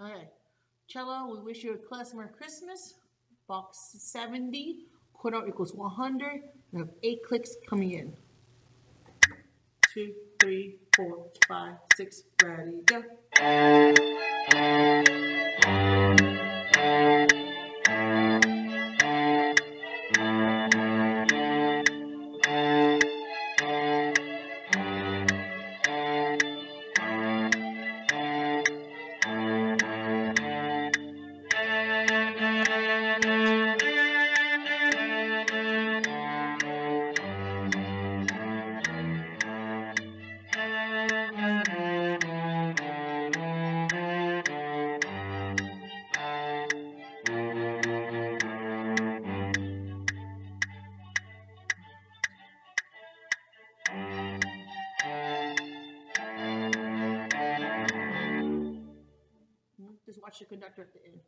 Okay. Cello, we wish you a klezmer Christmas. Box 70, quarter equals 100. You have eight clicks coming in. Two, three, four, five, six, ready, go. Just watch the conductor at the end.